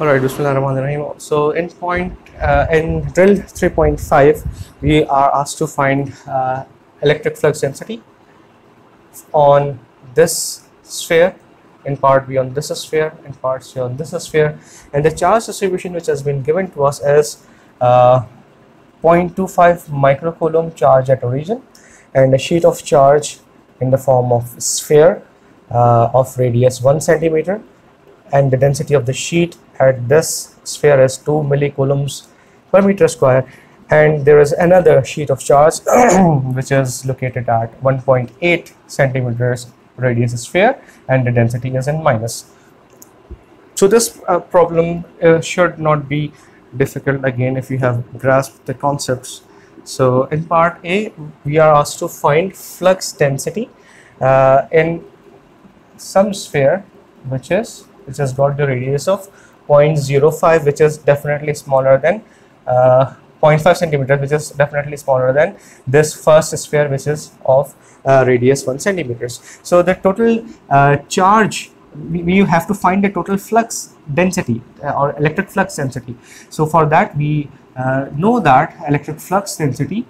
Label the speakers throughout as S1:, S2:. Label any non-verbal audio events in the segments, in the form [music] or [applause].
S1: Alright, Bismillah So in point uh, in drill 3.5, we are asked to find uh, electric flux density on this sphere, in part B on this sphere, in part C on this sphere, and the charge distribution which has been given to us is uh, 0.25 microcoulomb charge at origin, and a sheet of charge in the form of sphere uh, of radius 1 centimeter and the density of the sheet at this sphere is 2 millicoulombs per meter square and there is another sheet of charge [clears throat] which is located at 1.8 centimeters radius sphere and the density is in minus. So this uh, problem uh, should not be difficult again if you have grasped the concepts. So in part A we are asked to find flux density uh, in some sphere which is which has got the radius of 0.05 which is definitely smaller than uh, 0.5 centimeters which is definitely smaller than this first sphere which is of uh, radius 1 centimeters. So the total uh, charge we, we, have to find the total flux density uh, or electric flux density. So for that we uh, know that electric flux density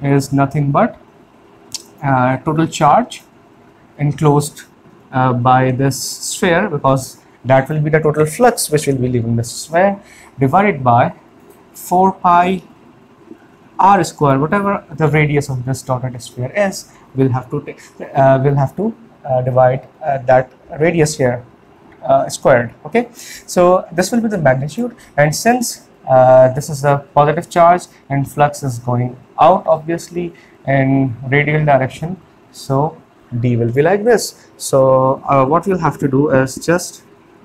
S1: is nothing but uh, total charge enclosed by this sphere because that will be the total flux which will be leaving. The sphere divided by 4 pi r square whatever the radius of this dotted sphere is we'll have to uh, we'll have to uh, divide uh, that radius here uh, squared okay? So this will be the magnitude and since uh, this is the positive charge and flux is going out obviously in radial direction so d will be like this. So uh, what we'll have to do is just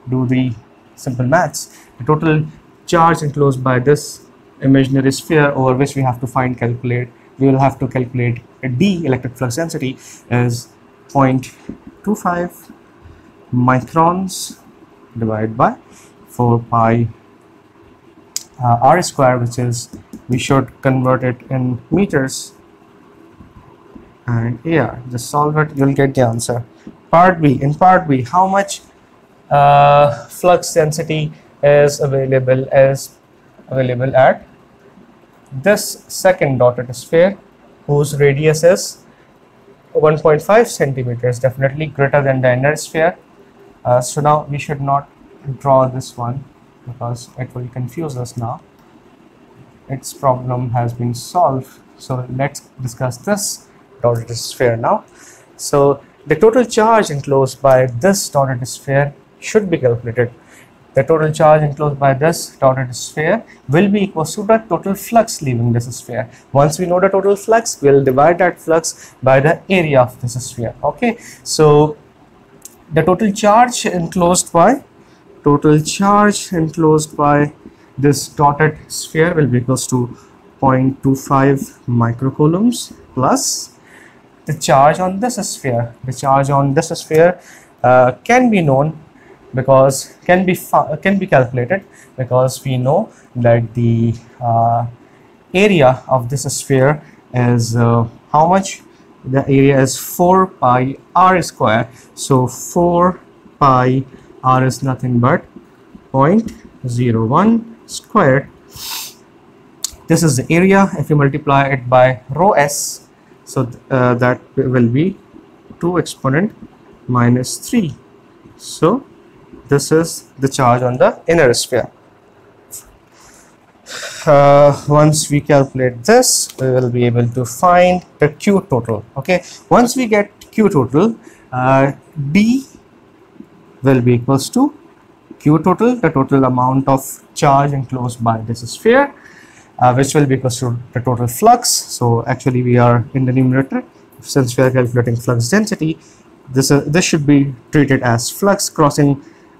S1: do the simple maths. The total charge enclosed by this imaginary sphere over which we have to find calculate, we will have to calculate a d electric flux density is 0.25 microns divided by 4 pi uh, r square which is we should convert it in meters and yeah just solve it. You'll get the answer. Part b. In part b how much flux density is available as available at this second dotted sphere whose radius is 1.5 centimeters definitely greater than the inner sphere. Uh, so now we should not draw this one because it will confuse us now. Its problem has been solved. So let's discuss this dotted sphere now. So the total charge enclosed by this dotted sphere should be calculated. The total charge enclosed by this dotted sphere will be equal to the total flux leaving this sphere. Once we know the total flux, we'll divide that flux by the area of this sphere. Okay, so the total charge enclosed by total charge enclosed by this dotted sphere will be equals to 0.25 microcoulombs plus the charge on this sphere. The charge on this sphere uh, can be known because can be can be calculated because we know that the uh, area of this sphere is uh, how much? The area is 4 pi r square. So 4 pi r is nothing but 0.01 squared this is the area. If you multiply it by rho s so th uh, that will be 2 exponent minus 3 so this is the charge on the inner sphere. Uh, once we calculate this we will be able to find the q total okay? Once we get q total uh, d will be equals to q total the total amount of charge enclosed by this sphere uh, which will be equals to the total flux. So actually we are in the numerator. Since we are calculating flux density this uh, this should be treated as flux crossing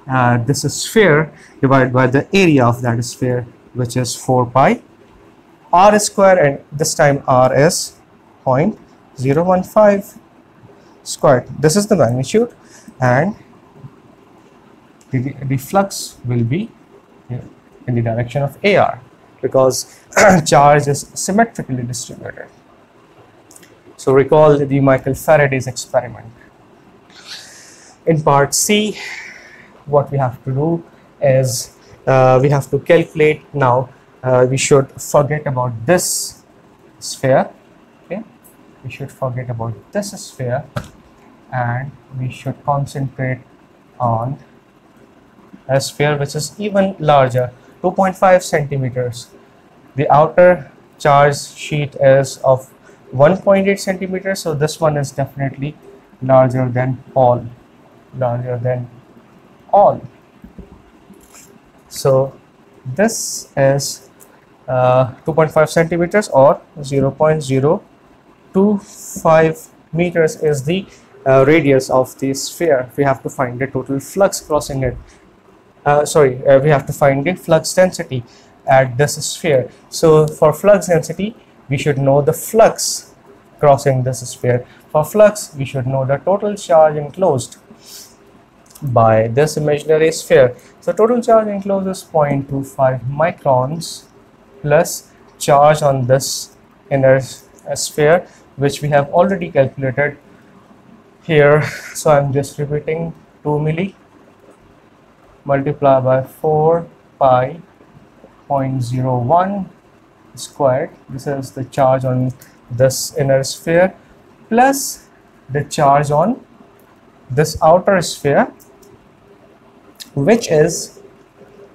S1: uh, this is sphere divided by the area of that sphere which is 4 pi r square and this time r is 0.015 squared this is the magnitude and the, the flux will be in the direction of AR because [clears throat] charge is symmetrically distributed. So recall the Michael Faraday's experiment. In part C, what we have to do is uh, we have to calculate now uh, we should forget about this sphere okay? We should forget about this sphere and we should concentrate on a sphere which is even larger 2.5 centimeters. The outer charge sheet is of 1.8 centimeters so this one is definitely larger than all larger than all. So this is uh, 2.5 centimeters or 0.025 meters is the uh, radius of the sphere. We have to find the total flux crossing it. Uh, sorry uh, we have to find the flux density at this sphere. So for flux density we should know the flux crossing this sphere. For flux we should know the total charge enclosed by this imaginary sphere. So total charge enclosed is 0.25 microns plus charge on this inner sphere which we have already calculated here. [laughs] So i'm just repeating 2 milli multiplied by 4 pi 0.01 squared. This is the charge on this inner sphere plus the charge on this outer sphere which is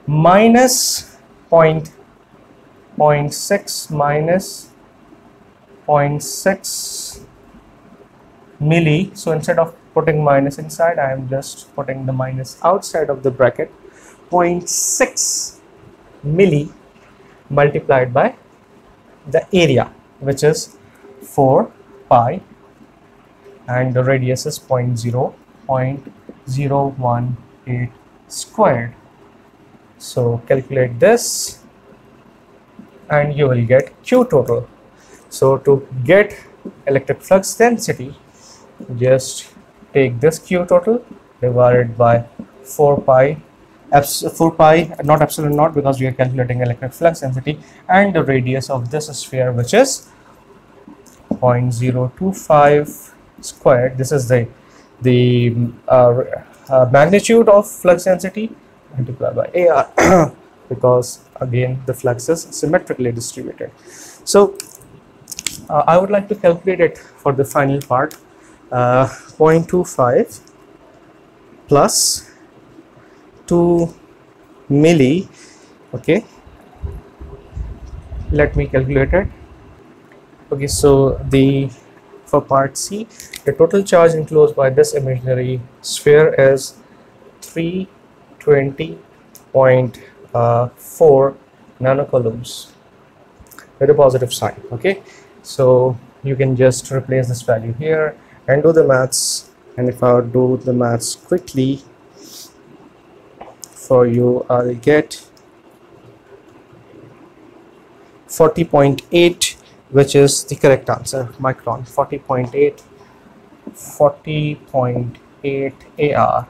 S1: minus point, 0.6 minus 0.6 milli. So instead of putting minus inside I am just putting the minus outside of the bracket. 0.6 milli multiplied by the area which is 4 pi and the radius is 0 0.018 squared. So calculate this and you will get q total. So to get electric flux density just take this q total divided by 4 pi 4 pi not epsilon naught because we are calculating electric flux density and the radius of this sphere which is 0.025 squared. This is the the uh, uh, magnitude of flux density multiplied by AR [clears throat] because again the flux is symmetrically distributed. So uh, I would like to calculate it for the final part. Uh, 0.25 plus 2 milli okay? Let me calculate it. Okay so the for part C, the total charge enclosed by this imaginary sphere is 320.4 uh, nanocoulombs with a positive sign. Okay, so you can just replace this value here and do the maths. And if I do the maths quickly for you, I'll get 40.8 which is the correct answer micron 40.8 40.8 AR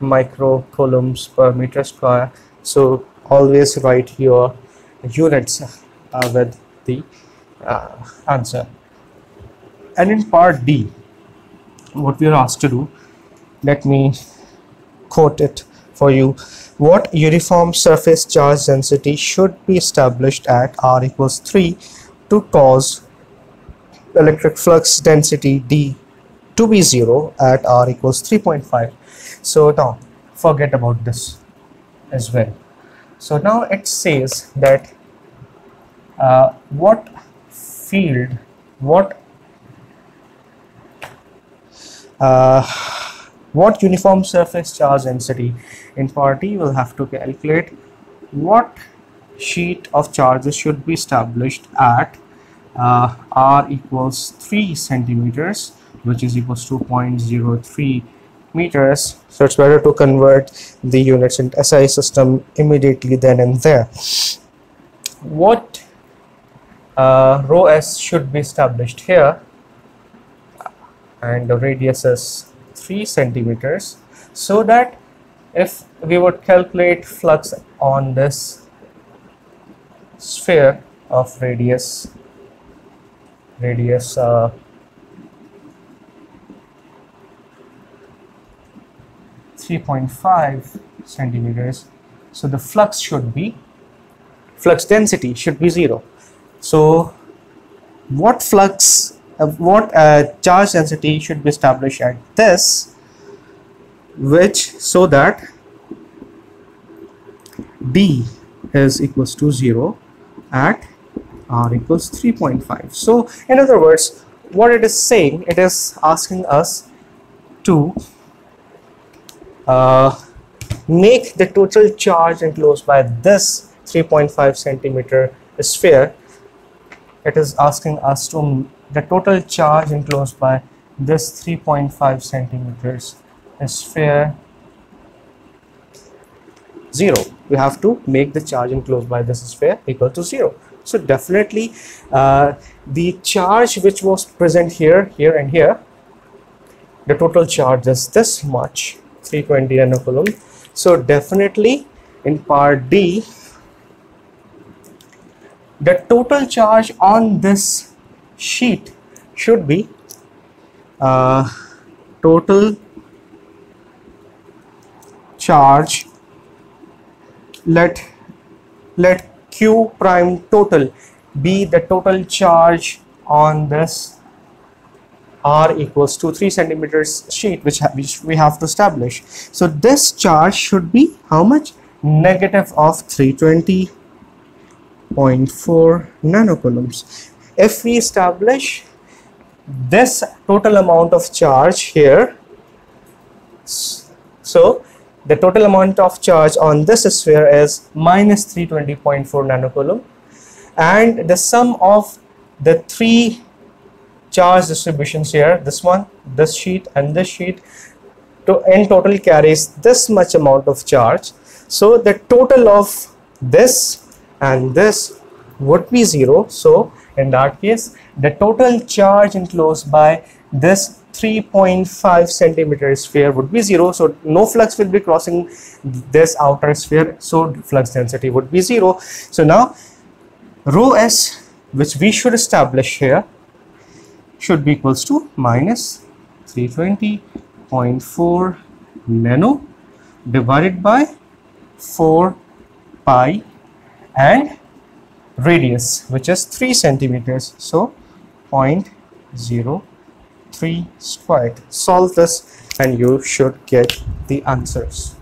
S1: microcoulombs per meter square. So always write your units uh, with the uh, answer. And in part D what we are asked to do let me quote it for you. What uniform surface charge density should be established at r equals 3 to cause electric flux density D to be 0 at R equals 3.5. So now forget about this as well. So now it says that uh, what field, what uh, what uniform surface charge density in part E will have to calculate what sheet of charges should be established at uh, r equals 3 centimeters which is equals to 0.03 meters. So it's better to convert the units in SI system immediately then and there. What uh, rho s should be established here and the radius is 3 centimeters so that if we would calculate flux on this sphere of radius radius uh, Three point five centimeters. so the flux should be flux density should be zero so what flux uh, what uh, charge density should be established at this which so that d is equals to 0 at r equals 3.5 so in other words what it is saying it is asking us to uh, make the total charge enclosed by this 3.5 centimeter sphere. It is asking us to the total charge enclosed by this 3.5 centimeters sphere. Zero. We have to make the charge enclosed by this sphere equal to zero. So definitely uh, the charge which was present here here and here the total charge is this much 320 nanocoulomb so definitely in part D the total charge on this sheet should be uh, total charge let let q prime total be the total charge on this r equals to 3 centimeters sheet which, which we have to establish. So this charge should be how much? Negative of 320.4 nanocoulombs if we establish this total amount of charge here so the total amount of charge on this sphere is minus 320.4 nanocoulomb. And the sum of the three charge distributions here. This one this sheet and this sheet. To in total carries this much amount of charge. So the total of this and this would be zero. So in that case the total charge enclosed by this 3.5 centimeter sphere would be zero. So no flux will be crossing this outer sphere. So flux density would be zero. So now rho s which we should establish here should be equals to minus 320.4 nano divided by 4 pi and radius which is 3 centimeters. So 0.0 3 squared. Solve this and you should get the answers